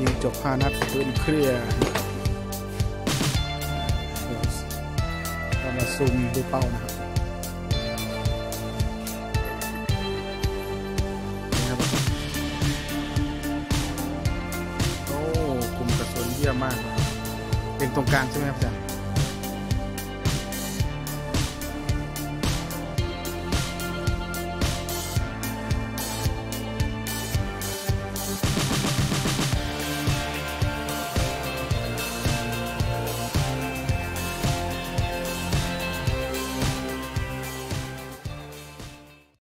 ยิงจบห้านัดปืนเคลียร์เรามาซูมดูเป้านะครับนี่ครับโอ้กลุ่มกระสุนเยี่ยมมากเล็งตรงกลางใช่ไหมครับอาจารย์